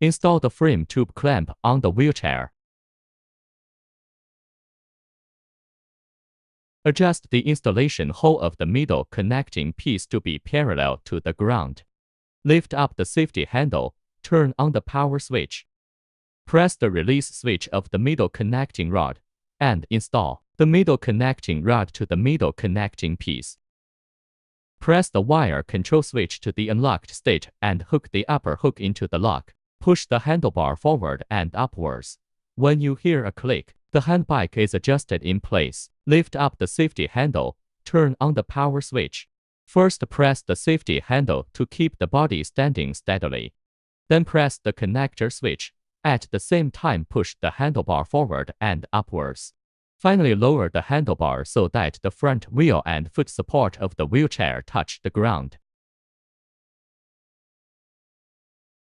Install the frame tube clamp on the wheelchair. Adjust the installation hole of the middle connecting piece to be parallel to the ground. Lift up the safety handle, turn on the power switch. Press the release switch of the middle connecting rod, and install the middle connecting rod to the middle connecting piece. Press the wire control switch to the unlocked state and hook the upper hook into the lock. Push the handlebar forward and upwards. When you hear a click, the handbike is adjusted in place. Lift up the safety handle, turn on the power switch. First press the safety handle to keep the body standing steadily. Then press the connector switch. At the same time push the handlebar forward and upwards. Finally lower the handlebar so that the front wheel and foot support of the wheelchair touch the ground.